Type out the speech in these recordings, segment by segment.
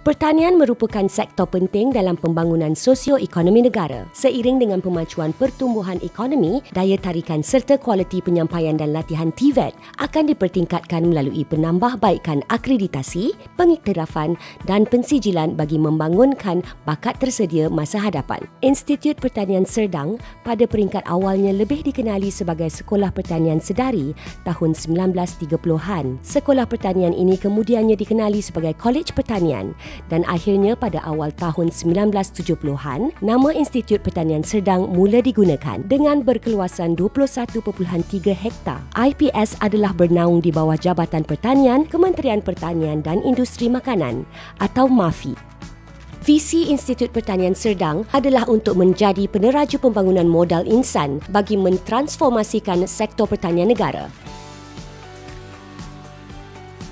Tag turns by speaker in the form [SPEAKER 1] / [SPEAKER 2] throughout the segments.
[SPEAKER 1] Pertanian merupakan sektor penting dalam pembangunan sosioekonomi negara. Seiring dengan pemacuan pertumbuhan ekonomi, daya tarikan serta kualiti penyampaian dan latihan TVET akan dipertingkatkan melalui penambahbaikan akreditasi, pengiktirafan dan pensijilan bagi membangunkan bakat tersedia masa hadapan. Institut Pertanian Serdang pada peringkat awalnya lebih dikenali sebagai Sekolah Pertanian Sedari tahun 1930-an. Sekolah pertanian ini kemudiannya dikenali sebagai Kolej Pertanian dan akhirnya pada awal tahun 1970-an, nama Institut Pertanian Serdang mula digunakan dengan berkeluasan 21.3 hektar. IPS adalah bernaung di bawah Jabatan Pertanian, Kementerian Pertanian dan Industri Makanan atau MAFI. Visi Institut Pertanian Serdang adalah untuk menjadi peneraju pembangunan modal insan bagi mentransformasikan sektor pertanian negara.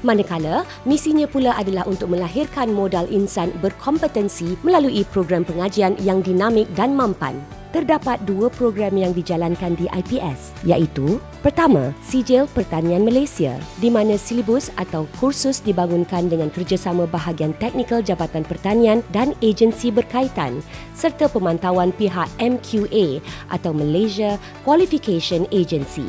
[SPEAKER 1] Manakala, misinya pula adalah untuk melahirkan modal insan berkompetensi melalui program pengajian yang dinamik dan mampan. Terdapat dua program yang dijalankan di IPS, iaitu Pertama, Sijil Pertanian Malaysia, di mana silibus atau kursus dibangunkan dengan kerjasama bahagian teknikal Jabatan Pertanian dan agensi berkaitan serta pemantauan pihak MQA atau Malaysia Qualification Agency.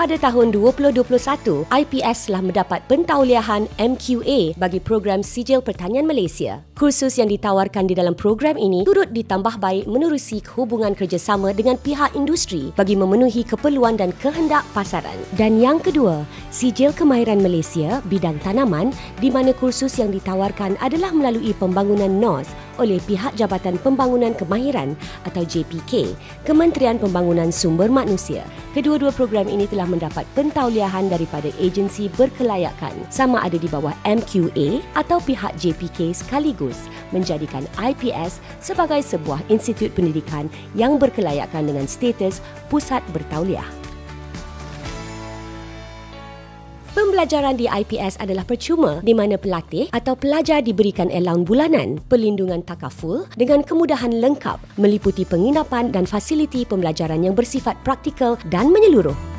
[SPEAKER 1] Pada tahun 2021, IPS telah mendapat pentauliahan MQA bagi program Sijil Pertanian Malaysia. Kursus yang ditawarkan di dalam program ini turut ditambah baik menerusi hubungan kerjasama dengan pihak industri bagi memenuhi keperluan dan kehendak pasaran. Dan yang kedua, Sijil Kemahiran Malaysia bidang tanaman di mana kursus yang ditawarkan adalah melalui pembangunan NOS oleh pihak Jabatan Pembangunan Kemahiran atau JPK, Kementerian Pembangunan Sumber Manusia. Kedua-dua program ini telah mendapat pentauliahan daripada agensi berkelayakan sama ada di bawah MQA atau pihak JPK sekaligus menjadikan IPS sebagai sebuah institut pendidikan yang berkelayakan dengan status pusat bertauliah. Pembelajaran di IPS adalah percuma di mana pelatih atau pelajar diberikan allowance bulanan, perlindungan takaful dengan kemudahan lengkap meliputi penginapan dan fasiliti pembelajaran yang bersifat praktikal dan menyeluruh.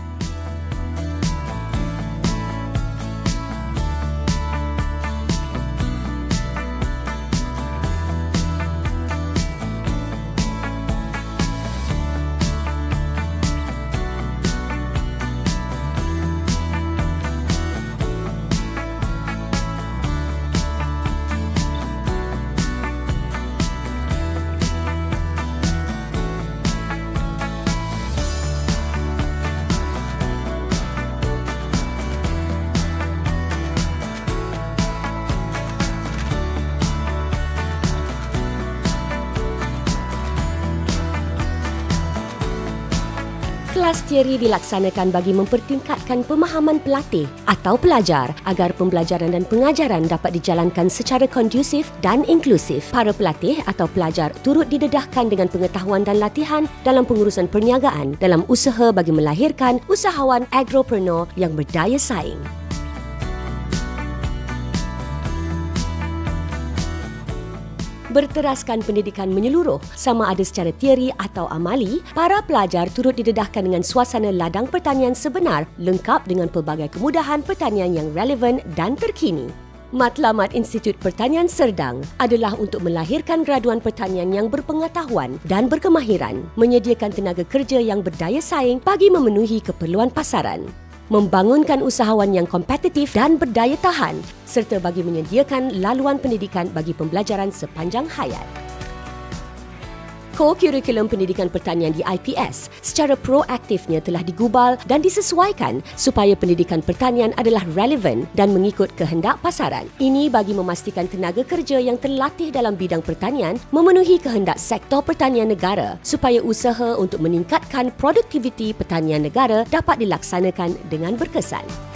[SPEAKER 1] Kelas teori dilaksanakan bagi mempertingkatkan pemahaman pelatih atau pelajar agar pembelajaran dan pengajaran dapat dijalankan secara kondusif dan inklusif. Para pelatih atau pelajar turut didedahkan dengan pengetahuan dan latihan dalam pengurusan perniagaan dalam usaha bagi melahirkan usahawan agropreneur yang berdaya saing. Berteraskan pendidikan menyeluruh sama ada secara teori atau amali, para pelajar turut didedahkan dengan suasana ladang pertanian sebenar lengkap dengan pelbagai kemudahan pertanian yang relevan dan terkini. Matlamat Institut Pertanian Serdang adalah untuk melahirkan graduan pertanian yang berpengetahuan dan berkemahiran, menyediakan tenaga kerja yang berdaya saing bagi memenuhi keperluan pasaran membangunkan usahawan yang kompetitif dan berdaya tahan serta bagi menyediakan laluan pendidikan bagi pembelajaran sepanjang hayat. Kurikulum pendidikan pertanian di IPS secara proaktifnya telah digubal dan disesuaikan supaya pendidikan pertanian adalah relevan dan mengikut kehendak pasaran. Ini bagi memastikan tenaga kerja yang terlatih dalam bidang pertanian memenuhi kehendak sektor pertanian negara supaya usaha untuk meningkatkan produktiviti pertanian negara dapat dilaksanakan dengan berkesan.